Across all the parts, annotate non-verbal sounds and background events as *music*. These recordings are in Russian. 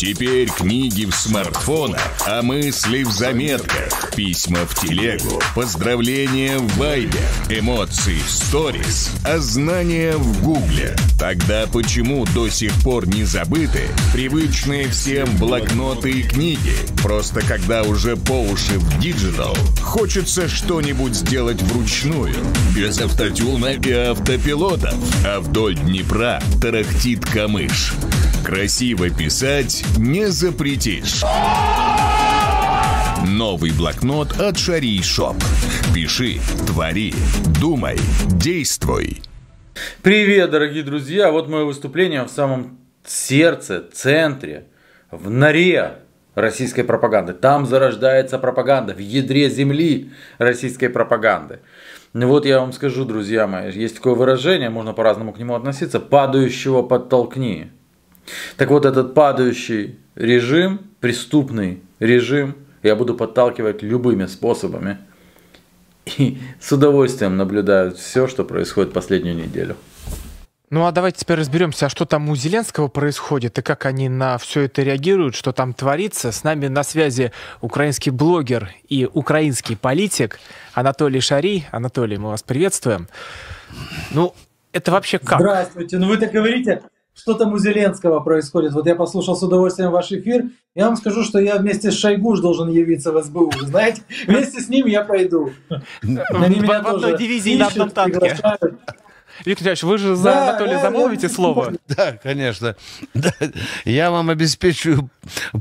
Теперь книги в смартфонах, а мысли в заметках, письма в телегу, поздравления в вайбере, эмоции в сторис, а знания в гугле. Тогда почему до сих пор не забыты привычные всем блокноты и книги? Просто когда уже по уши в digital, хочется что-нибудь сделать вручную, без автотюна и автопилотов, а вдоль Днепра тарахтит камыш. Красиво писать не запретишь. Новый блокнот от Шари Шоп. Пиши, твори, думай, действуй. Привет, дорогие друзья! Вот мое выступление в самом сердце, центре, в норе российской пропаганды. Там зарождается пропаганда, в ядре земли российской пропаганды. Ну вот я вам скажу, друзья мои, есть такое выражение, можно по-разному к нему относиться, падающего подтолкни. Так вот, этот падающий режим, преступный режим, я буду подталкивать любыми способами. И с удовольствием наблюдаю все, что происходит последнюю неделю. Ну а давайте теперь разберемся, а что там у Зеленского происходит и как они на все это реагируют, что там творится. С нами на связи украинский блогер и украинский политик Анатолий Шари. Анатолий, мы вас приветствуем. Ну, это вообще как? Здравствуйте. Ну вы так говорите, что там у Зеленского происходит. Вот я послушал с удовольствием ваш эфир. Я вам скажу, что я вместе с Шойгуш должен явиться в СБУ. Вы знаете, *laughs* вместе с ним я пойду. В одной дивизии на одном танке. Виктор Николаевич, вы же за да, Анатолия да, замолвите да, слово? Да, конечно. Да. Я вам обеспечиваю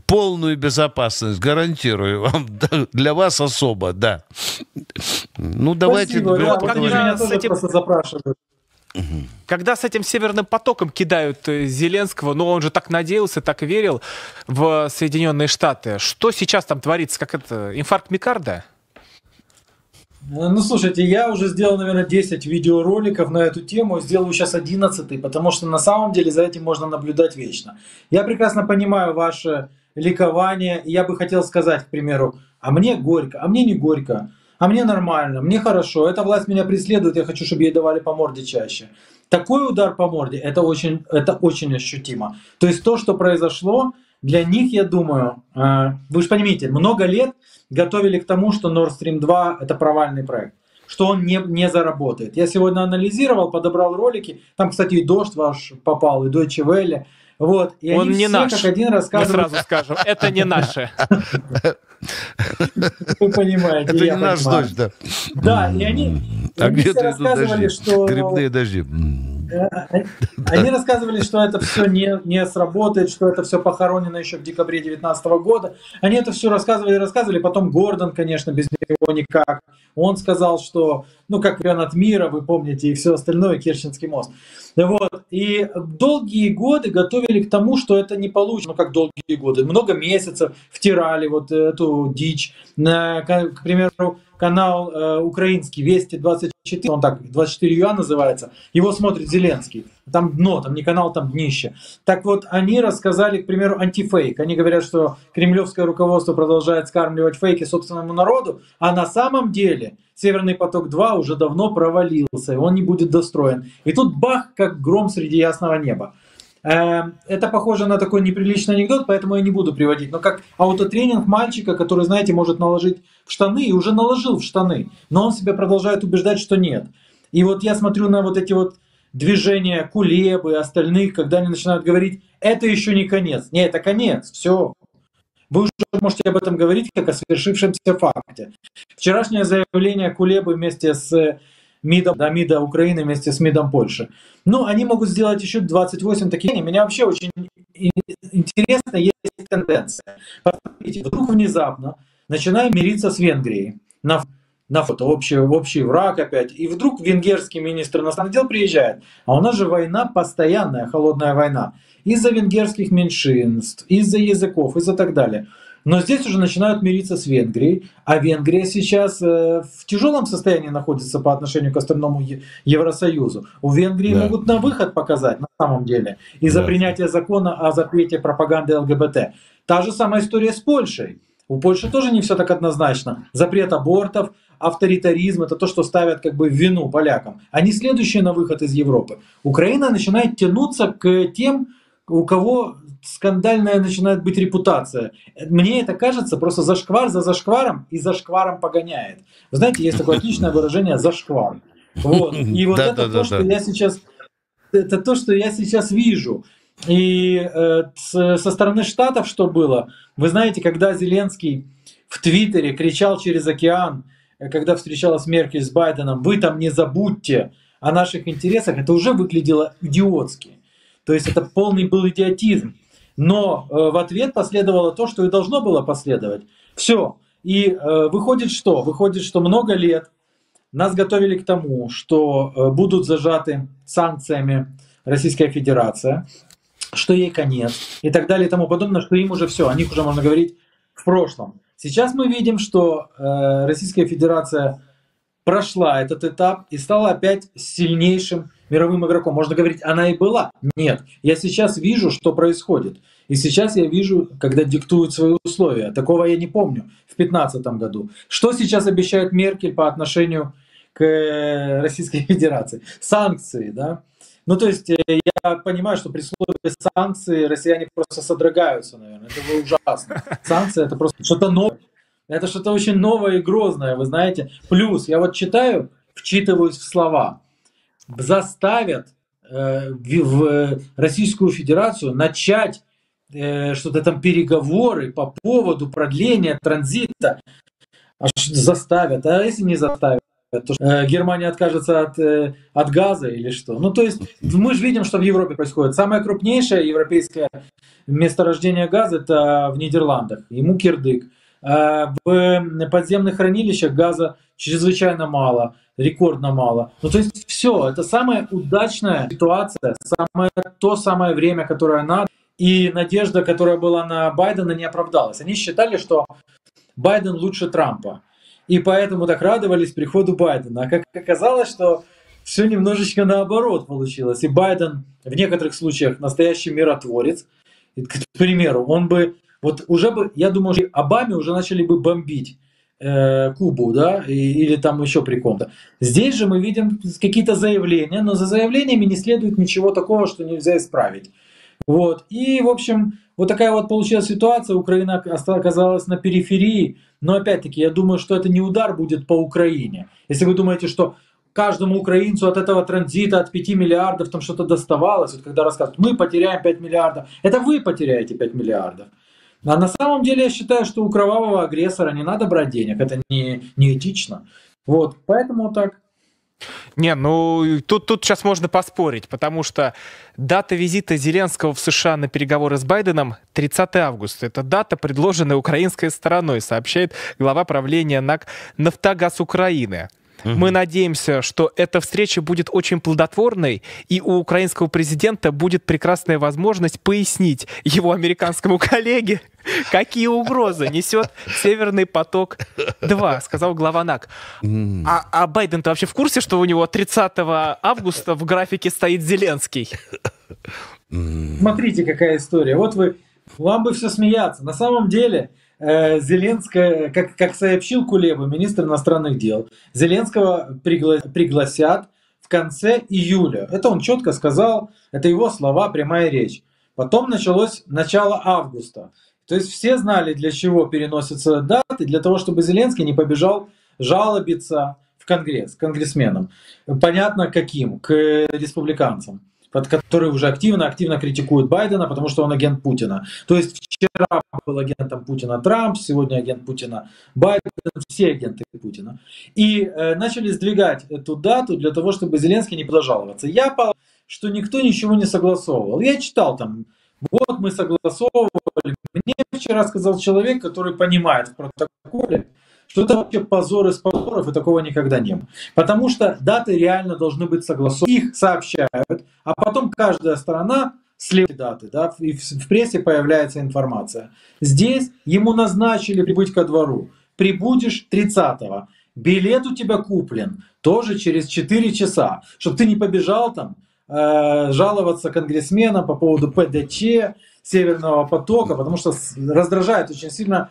полную безопасность, гарантирую вам. Для вас особо, да. Ну, давайте... Спасибо, да, вот меня с этим... просто запрашивают. Когда с этим северным потоком кидают э, Зеленского, ну он же так надеялся, так верил в Соединенные Штаты. Что сейчас там творится? Как это? Инфаркт Микарда? Ну, слушайте, я уже сделал, наверное, 10 видеороликов на эту тему, сделаю сейчас 11, потому что на самом деле за этим можно наблюдать вечно. Я прекрасно понимаю ваше ликование, и я бы хотел сказать, к примеру, а мне горько, а мне не горько а мне нормально, мне хорошо, эта власть меня преследует, я хочу, чтобы ей давали по морде чаще. Такой удар по морде, это очень, это очень ощутимо. То есть то, что произошло, для них, я думаю, э, вы же понимаете, много лет готовили к тому, что Nord Stream 2 это провальный проект что он не, не заработает. Я сегодня анализировал, подобрал ролики. Там, кстати, и дождь ваш попал, и Deutsche Welle. Вот. И он не все, наш. Как один рассказывает... Мы сразу скажем, это не наше. *laughs* Вы понимаете, Это не наш дождь, да. Да, и они, а где рассказывали, что... Грибные дожди. Они рассказывали, что это все не, не сработает, что это все похоронено еще в декабре 2019 года. Они это все рассказывали, рассказывали. Потом Гордон, конечно, без него никак. Он сказал, что, ну, как от мира, вы помните, и все остальное, Керченский мост. Вот. И долгие годы готовили к тому, что это не получится. Ну, как долгие годы? Много месяцев втирали вот эту дичь. К примеру, канал э, украинский Вести 24, он так, 24 ЮА называется, его смотрит Зеленский. Там дно, там не канал, там днище. Так вот, они рассказали, к примеру, антифейк. Они говорят, что кремлевское руководство продолжает скармливать фейки собственному народу, а на самом деле Северный поток-2 уже давно провалился, и он не будет достроен. И тут бах, как гром среди ясного неба. Эм, это похоже на такой неприличный анекдот, поэтому я не буду приводить. Но как аутотренинг мальчика, который, знаете, может наложить в штаны и уже наложил в штаны, но он себя продолжает убеждать, что нет. И вот я смотрю на вот эти вот движения Кулебы и остальных, когда они начинают говорить, это еще не конец. Не, это конец, все. Вы уже можете об этом говорить как о свершившемся факте. Вчерашнее заявление Кулебы вместе с МИДом, да, МИДа Украины вместе с МИДом Польши. Ну, они могут сделать еще 28 таких. Меня вообще очень интересно, есть тенденция. Посмотрите, вдруг внезапно начинаем мириться с Венгрией на, на фото, общий, общий враг опять. И вдруг венгерский министр иностранных дел приезжает. А у нас же война постоянная, холодная война. Из-за венгерских меньшинств, из-за языков, из-за так далее. Но здесь уже начинают мириться с Венгрией, а Венгрия сейчас э, в тяжелом состоянии находится по отношению к остальному Евросоюзу. У Венгрии да. могут на выход показать на самом деле из-за да. принятия закона о запрете пропаганды ЛГБТ. Та же самая история с Польшей. У Польши тоже не все так однозначно. Запрет абортов, авторитаризм, это то, что ставят как бы в вину полякам. Они следующие на выход из Европы. Украина начинает тянуться к тем, у кого скандальная начинает быть репутация. Мне это кажется просто зашквар за зашкваром и зашкваром погоняет. Вы знаете, есть такое отличное выражение «зашквар». Вот. И вот это то, что я сейчас это то, что я сейчас вижу. И э, со стороны Штатов что было? Вы знаете, когда Зеленский в Твиттере кричал через океан, когда встречалась Меркель с Байденом, вы там не забудьте о наших интересах, это уже выглядело идиотски. То есть это полный был идиотизм. Но э, в ответ последовало то, что и должно было последовать. Все. И э, выходит что? Выходит, что много лет нас готовили к тому, что э, будут зажаты санкциями Российская Федерация, что ей конец и так далее и тому подобное, что им уже все, о них уже можно говорить в прошлом. Сейчас мы видим, что Российская Федерация прошла этот этап и стала опять сильнейшим мировым игроком. Можно говорить, она и была. Нет, я сейчас вижу, что происходит. И сейчас я вижу, когда диктуют свои условия. Такого я не помню в 2015 году. Что сейчас обещает Меркель по отношению к э, Российской *laughs* Федерации? Санкции, да? Ну, то есть э, я понимаю, что при слове санкции россияне просто содрогаются, наверное. Это было ужасно. Санкции это просто что-то новое. Это что-то очень новое и грозное, вы знаете. Плюс, я вот читаю, вчитываюсь в слова. Заставят э, в Российскую Федерацию начать э, что-то там переговоры по поводу продления транзита. Аж заставят. А если не заставят? то, э, Германия откажется от, от газа или что. Ну, то есть мы же видим, что в Европе происходит. Самое крупнейшее европейское месторождение газа это в Нидерландах. Ему кирдык. А в подземных хранилищах газа чрезвычайно мало, рекордно мало. Ну, то есть все, это самая удачная ситуация, самое, то самое время, которое надо. И надежда, которая была на Байдена, не оправдалась. Они считали, что Байден лучше Трампа и поэтому так радовались приходу Байдена. А как оказалось, что все немножечко наоборот получилось. И Байден в некоторых случаях настоящий миротворец. К примеру, он бы, вот уже бы, я думаю, что Обаме уже начали бы бомбить э, Кубу, да, и, или там еще при ком-то. Здесь же мы видим какие-то заявления, но за заявлениями не следует ничего такого, что нельзя исправить. Вот. И, в общем, вот такая вот получилась ситуация. Украина оказалась на периферии. Но опять-таки, я думаю, что это не удар будет по Украине. Если вы думаете, что каждому украинцу от этого транзита, от 5 миллиардов там что-то доставалось, вот когда рассказывают, мы потеряем 5 миллиардов, это вы потеряете 5 миллиардов. А на самом деле я считаю, что у кровавого агрессора не надо брать денег, это не, не этично. Вот, поэтому так. Не, ну тут, тут сейчас можно поспорить, потому что дата визита Зеленского в США на переговоры с Байденом 30 августа. Это дата, предложенная украинской стороной, сообщает глава правления НАК «Нафтогаз Украины». Угу. Мы надеемся, что эта встреча будет очень плодотворной, и у украинского президента будет прекрасная возможность пояснить его американскому коллеге, *laughs* какие угрозы несет Северный поток-2, сказал глава НАК. А, а Байден-то вообще в курсе, что у него 30 августа в графике стоит Зеленский? Смотрите, какая история. Вот вы, вам бы все смеяться. На самом деле, Э, Зеленская, как, как сообщил Кулеба, министр иностранных дел, Зеленского пригла, пригласят в конце июля. Это он четко сказал, это его слова, прямая речь. Потом началось начало августа. То есть все знали, для чего переносятся даты, для того, чтобы Зеленский не побежал жалобиться в Конгресс, конгрессменам. Понятно, каким? К республиканцам которые уже активно-активно критикуют Байдена, потому что он агент Путина. То есть вчера был агентом Путина Трамп, сегодня агент Путина Байден, все агенты Путина. И э, начали сдвигать эту дату для того, чтобы Зеленский не подожаловаться. Я полагаю, что никто ничего не согласовывал. Я читал там, вот мы согласовывали. Мне вчера сказал человек, который понимает в протоколе, что это вообще позор из позоров, и такого никогда не было. Потому что даты реально должны быть согласованы. Их сообщают, а потом каждая сторона следует даты, да, и в прессе появляется информация. Здесь ему назначили прибыть ко двору. Прибудешь 30-го. Билет у тебя куплен тоже через 4 часа, чтобы ты не побежал там э, жаловаться конгрессменам по поводу ПДЧ, Северного потока, потому что раздражает очень сильно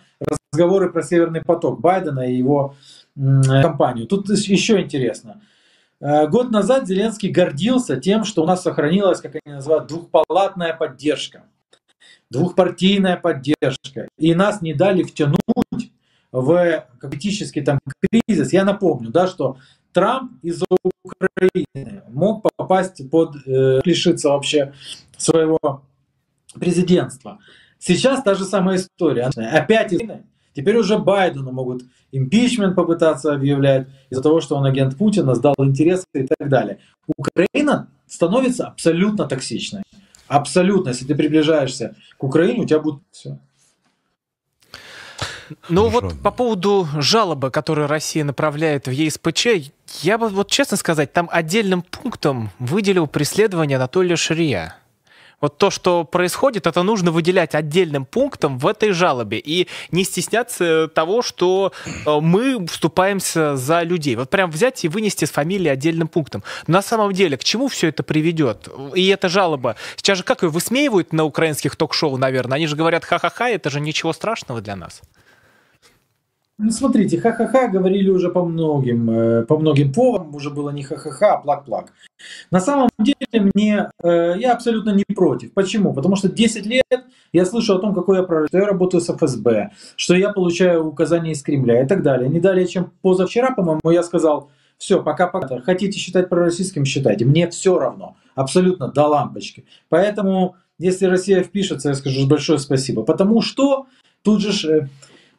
разговоры про Северный поток Байдена и его компанию. Тут еще интересно. Э, год назад Зеленский гордился тем, что у нас сохранилась, как они называют, двухпалатная поддержка. двухпартийная поддержка, и нас не дали втянуть в политический там кризис. Я напомню, да, что Трамп из-за Украины мог попасть под, э, лишиться вообще своего президентства. Сейчас та же самая история. Опять Теперь уже Байдену могут импичмент попытаться объявлять из-за того, что он агент Путина, сдал интересы и так далее. Украина становится абсолютно токсичной. Абсолютно. Если ты приближаешься к Украине, у тебя будет все. Ну Хорошо. вот по поводу жалобы, которую Россия направляет в ЕСПЧ, я бы вот честно сказать, там отдельным пунктом выделил преследование Анатолия Шария вот то, что происходит, это нужно выделять отдельным пунктом в этой жалобе и не стесняться того, что э, мы вступаемся за людей. Вот прям взять и вынести с фамилии отдельным пунктом. На самом деле, к чему все это приведет? И эта жалоба, сейчас же как ее высмеивают на украинских ток-шоу, наверное? Они же говорят, ха-ха-ха, это же ничего страшного для нас. Ну, смотрите, ха-ха-ха говорили уже по многим, э, по многим поводам, уже было не ха-ха-ха, а плак-плак. На самом деле, мне, э, я абсолютно не против. Почему? Потому что 10 лет я слышу о том, какой я прорыв, что я работаю с ФСБ, что я получаю указания из Кремля и так далее. Не далее, чем позавчера, по-моему, я сказал, все, пока-пока. Хотите считать пророссийским, считайте. Мне все равно. Абсолютно до лампочки. Поэтому, если Россия впишется, я скажу большое спасибо. Потому что тут же э,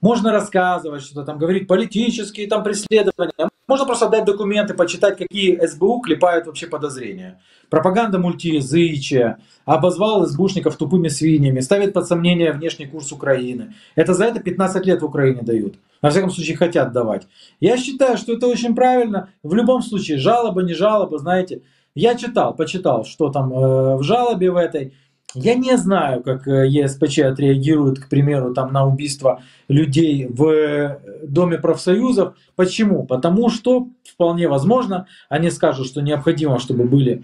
можно рассказывать что-то, там говорить политические там преследования. Можно просто дать документы, почитать, какие СБУ клепают вообще подозрения. Пропаганда мультиязычия, обозвал СБУшников тупыми свиньями, ставит под сомнение внешний курс Украины. Это за это 15 лет в Украине дают. Во всяком случае, хотят давать. Я считаю, что это очень правильно. В любом случае, жалоба, не жалоба, знаете. Я читал, почитал, что там э, в жалобе в этой. Я не знаю, как э, ЕСПЧ отреагирует, к примеру, там, на убийство людей в э, Доме профсоюзов. Почему? Потому что, вполне возможно, они скажут, что необходимо, чтобы были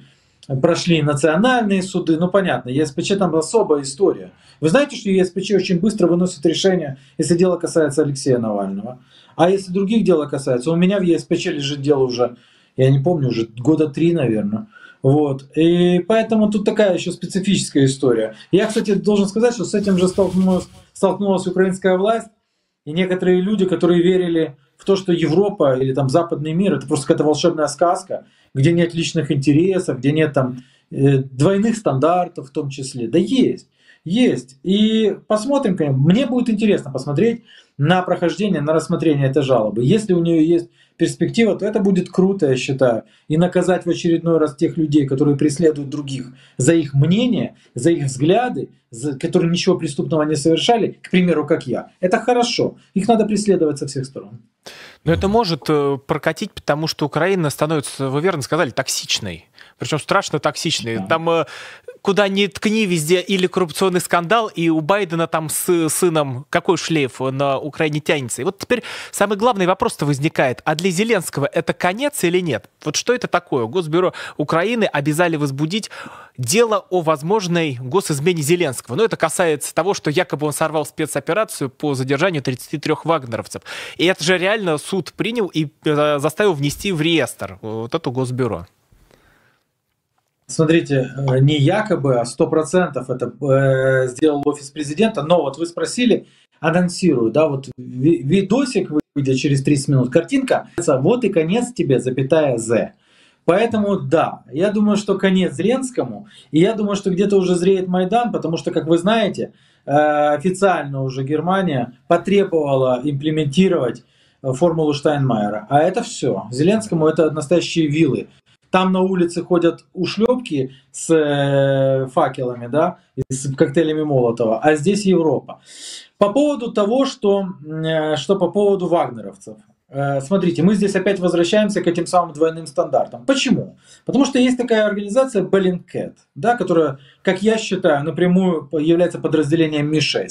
прошли национальные суды. Ну, понятно, ЕСПЧ там особая история. Вы знаете, что ЕСПЧ очень быстро выносит решение, если дело касается Алексея Навального. А если других дел касается, у меня в ЕСПЧ лежит дело уже, я не помню, уже года три, наверное. Вот. И поэтому тут такая еще специфическая история. Я, кстати, должен сказать, что с этим же столкнулась, столкнулась украинская власть и некоторые люди, которые верили в то, что Европа или там западный мир это просто какая-то волшебная сказка, где нет личных интересов, где нет там э, двойных стандартов в том числе. Да есть, есть. И посмотрим, конечно. Мне будет интересно посмотреть на прохождение, на рассмотрение этой жалобы. Если у нее есть перспектива, то это будет круто, я считаю. И наказать в очередной раз тех людей, которые преследуют других за их мнение, за их взгляды, за, которые ничего преступного не совершали, к примеру, как я. Это хорошо. Их надо преследовать со всех сторон. Но это может э, прокатить, потому что Украина становится, вы верно сказали, токсичной. Причем страшно токсичной. Там э, куда ни ткни, везде или коррупционный скандал, и у Байдена там с сыном какой шлейф на Украине тянется. И вот теперь самый главный вопрос-то возникает. А для Зеленского это конец или нет? Вот что это такое? Госбюро Украины обязали возбудить дело о возможной госизмене Зеленского. Но это касается того, что якобы он сорвал спецоперацию по задержанию 33 вагнеровцев. И это же реально суд принял и э, заставил внести в реестр вот это Госбюро. Смотрите, э, не якобы, а сто процентов это э, сделал офис президента, но вот вы спросили, анонсирую, да, вот видосик выйдет через 30 минут, картинка, вот и конец тебе, запятая З. Поэтому да, я думаю, что конец Зеленскому, и я думаю, что где-то уже зреет Майдан, потому что, как вы знаете, э, официально уже Германия потребовала имплементировать формулу Штайнмайера. А это все. Зеленскому это настоящие вилы. Там на улице ходят ушлепки с э, факелами, да, и с коктейлями Молотова, а здесь Европа. По поводу того, что, э, что по поводу вагнеровцев. Э, смотрите, мы здесь опять возвращаемся к этим самым двойным стандартам. Почему? Потому что есть такая организация Bellingcat, да, которая, как я считаю, напрямую является подразделением Ми-6.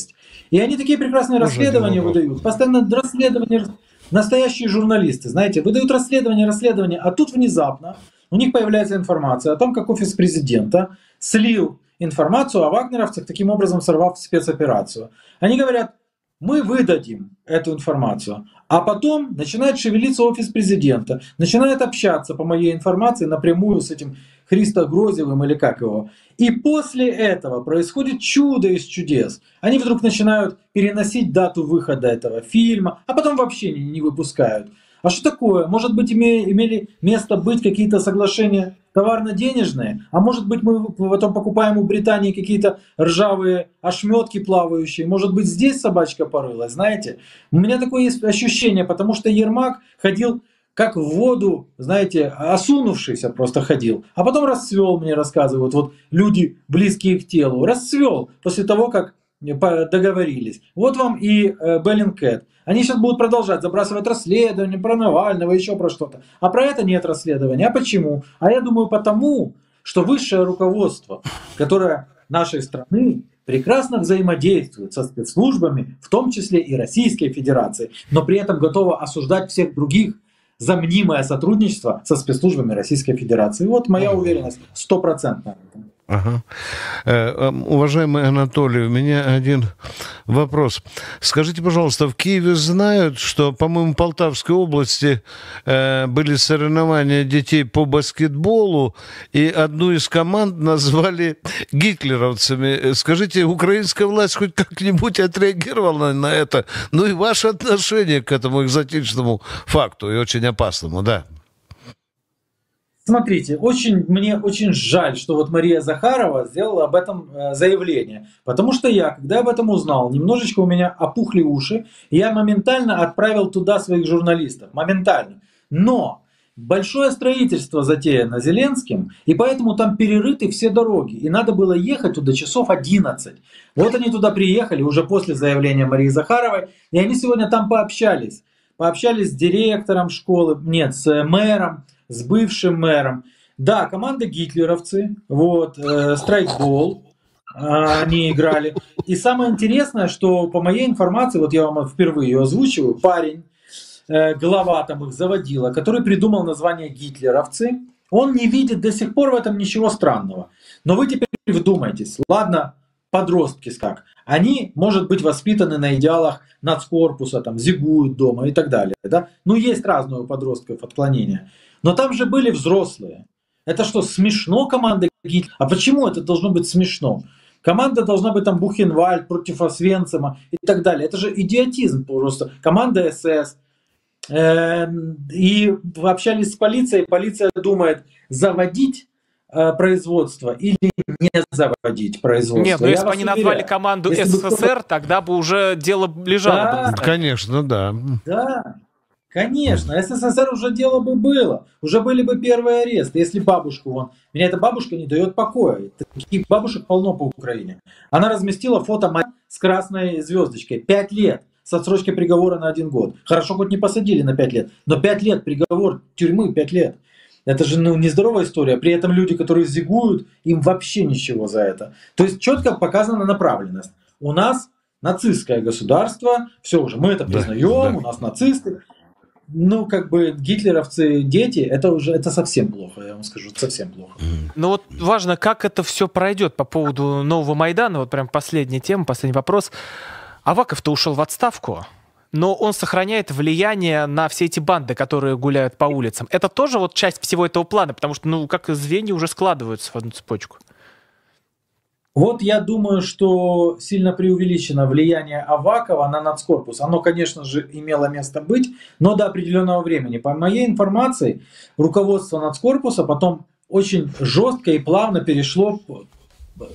И они такие прекрасные Можно расследования выдают. Постоянно расследования, настоящие журналисты, знаете, выдают расследования, расследования, а тут внезапно у них появляется информация о том, как офис президента слил информацию о вагнеровцах, таким образом сорвав спецоперацию. Они говорят, мы выдадим эту информацию. А потом начинает шевелиться офис президента, начинает общаться, по моей информации, напрямую с этим Христо Грозевым или как его. И после этого происходит чудо из чудес. Они вдруг начинают переносить дату выхода этого фильма, а потом вообще не, не выпускают. А что такое? Может быть, имели место быть какие-то соглашения товарно-денежные? А может быть, мы потом покупаем у Британии какие-то ржавые ошметки плавающие? Может быть, здесь собачка порылась? Знаете, у меня такое есть ощущение, потому что Ермак ходил как в воду, знаете, осунувшийся просто ходил. А потом расцвел, мне рассказывают, вот люди, близкие к телу, расцвел после того, как договорились. Вот вам и э, Беллинкет. Они сейчас будут продолжать забрасывать расследование про Навального, еще про что-то. А про это нет расследования. А почему? А я думаю потому, что высшее руководство, которое нашей страны прекрасно взаимодействует со спецслужбами, в том числе и Российской Федерации, но при этом готово осуждать всех других за мнимое сотрудничество со спецслужбами Российской Федерации. Вот моя уверенность стопроцентная. Ага. Э, эм, уважаемый Анатолий, у меня один вопрос. Скажите, пожалуйста, в Киеве знают, что, по-моему, в Полтавской области э, были соревнования детей по баскетболу, и одну из команд назвали гитлеровцами. Скажите, украинская власть хоть как-нибудь отреагировала на это? Ну и ваше отношение к этому экзотичному факту и очень опасному, да? Смотрите, очень, мне очень жаль, что вот Мария Захарова сделала об этом э, заявление. Потому что я, когда об этом узнал, немножечко у меня опухли уши, и я моментально отправил туда своих журналистов. Моментально. Но большое строительство затеяно Зеленским, и поэтому там перерыты все дороги. И надо было ехать туда часов 11. Вот они туда приехали уже после заявления Марии Захаровой, и они сегодня там пообщались. Пообщались с директором школы, нет, с мэром, с бывшим мэром. Да, команда гитлеровцы, вот, э, страйкбол, э, они играли. И самое интересное, что по моей информации, вот я вам впервые ее озвучиваю, парень, э, глава там их заводила, который придумал название гитлеровцы, он не видит до сих пор в этом ничего странного. Но вы теперь вдумайтесь, ладно, подростки как, они, может быть, воспитаны на идеалах нацкорпуса, там, зигуют дома и так далее. Да? Ну, есть разные у подростков отклонения. Но там же были взрослые. Это что, смешно команда Гитлера? А почему это должно быть смешно? Команда должна быть там Бухенвальд против Освенцима и так далее. Это же идиотизм просто. Команда СС. Эм, и общались с полицией. Полиция думает, заводить э, производство или не заводить производство. Нет, ну если бы они уверяю, назвали команду СССР, тогда бы уже дело лежало. Да, бы. Конечно, да. Да. Конечно, СССР уже дело бы было. Уже были бы первые аресты. Если бабушку вон... Меня эта бабушка не дает покоя. Таких бабушек полно по Украине. Она разместила фото с красной звездочкой. Пять лет с отсрочкой приговора на один год. Хорошо, хоть не посадили на пять лет. Но пять лет приговор тюрьмы, пять лет. Это же ну, нездоровая история. При этом люди, которые зигуют, им вообще ничего за это. То есть четко показана направленность. У нас нацистское государство, все уже, мы это признаем, да, да. у нас нацисты ну, как бы гитлеровцы дети, это уже это совсем плохо, я вам скажу, совсем плохо. Ну вот важно, как это все пройдет по поводу нового Майдана. Вот прям последняя тема, последний вопрос. Аваков-то ушел в отставку, но он сохраняет влияние на все эти банды, которые гуляют по улицам. Это тоже вот часть всего этого плана, потому что, ну, как звенья уже складываются в одну цепочку. Вот я думаю, что сильно преувеличено влияние Авакова на нацкорпус. Оно, конечно же, имело место быть, но до определенного времени. По моей информации, руководство нацкорпуса потом очень жестко и плавно перешло,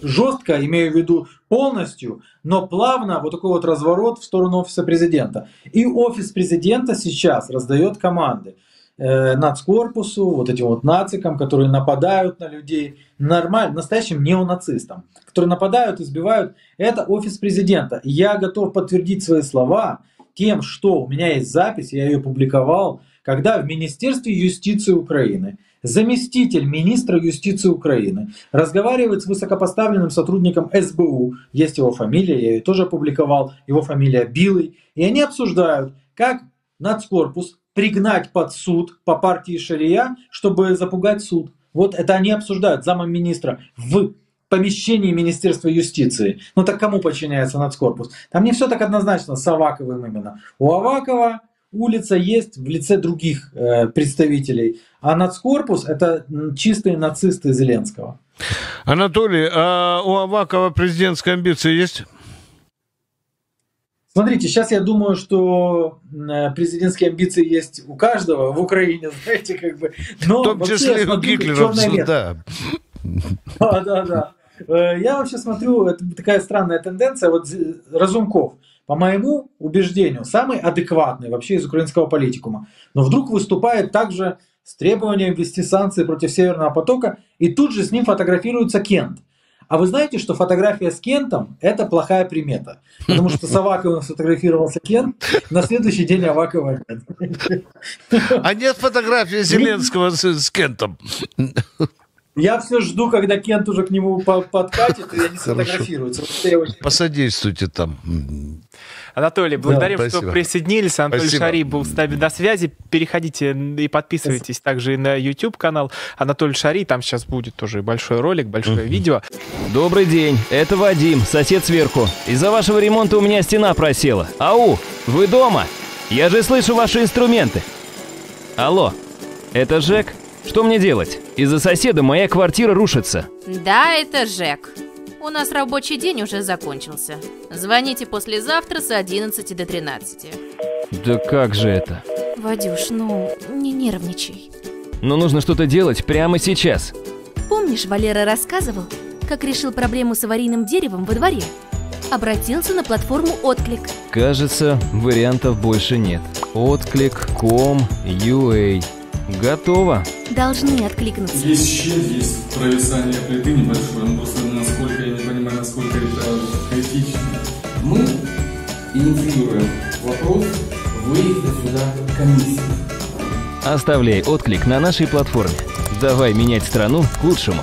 жестко, имею в виду полностью, но плавно вот такой вот разворот в сторону офиса президента. И офис президента сейчас раздает команды э, нацкорпусу, вот этим вот нацикам, которые нападают на людей, нормально, настоящим неонацистам, которые нападают, избивают, это офис президента. Я готов подтвердить свои слова тем, что у меня есть запись, я ее публиковал, когда в Министерстве юстиции Украины заместитель министра юстиции Украины разговаривает с высокопоставленным сотрудником СБУ, есть его фамилия, я ее тоже опубликовал, его фамилия Билый, и они обсуждают, как нацкорпус пригнать под суд по партии Шария, чтобы запугать суд. Вот это они обсуждают замом министра в помещении Министерства юстиции. Ну так кому подчиняется нацкорпус? Там не все так однозначно с Аваковым именно. У Авакова улица есть в лице других э, представителей, а нацкорпус это чистые нацисты Зеленского. Анатолий, а у Авакова президентская амбиция есть? Смотрите, сейчас я думаю, что э, президентские амбиции есть у каждого в Украине, *laughs* знаете, как бы. Но в том числе и у гитлеровцев, да. *laughs* Да, да, да. Э, я вообще смотрю, это такая странная тенденция, вот Разумков, по моему убеждению, самый адекватный вообще из украинского политикума, но вдруг выступает также с требованием ввести санкции против Северного потока, и тут же с ним фотографируется Кент. А вы знаете, что фотография с Кентом – это плохая примета. Потому что с Аваковым сфотографировался Кент, на следующий день Авакова нет. А нет фотографии Зеленского с, с Кентом? Я все жду, когда Кент уже к нему подкатит, и они сфотографируются. Посодействуйте там. Анатолий, благодарим, да, что присоединились. Анатолий спасибо. Шари был с нами на связи. Переходите и подписывайтесь спасибо. также и на YouTube-канал Анатолий Шари. Там сейчас будет тоже большой ролик, большое видео. Добрый день, это Вадим, сосед сверху. Из-за вашего ремонта у меня стена просела. Ау, вы дома? Я же слышу ваши инструменты. Алло, это Жек? Что мне делать? Из-за соседа моя квартира рушится. Да, это Жек. У нас рабочий день уже закончился. Звоните послезавтра с 11 до 13. Да как же это? Вадюш, ну, не нервничай. Но нужно что-то делать прямо сейчас. Помнишь, Валера рассказывал, как решил проблему с аварийным деревом во дворе? Обратился на платформу «Отклик». Кажется, вариантов больше нет. Отклик.com.ua Готово. Должны откликнуться. Есть щель, есть провисание плиты небольшое, но просто насколько это критично. Мы инициируем вопрос выезда сюда комиссии. Оставляй отклик на нашей платформе. Давай менять страну к лучшему.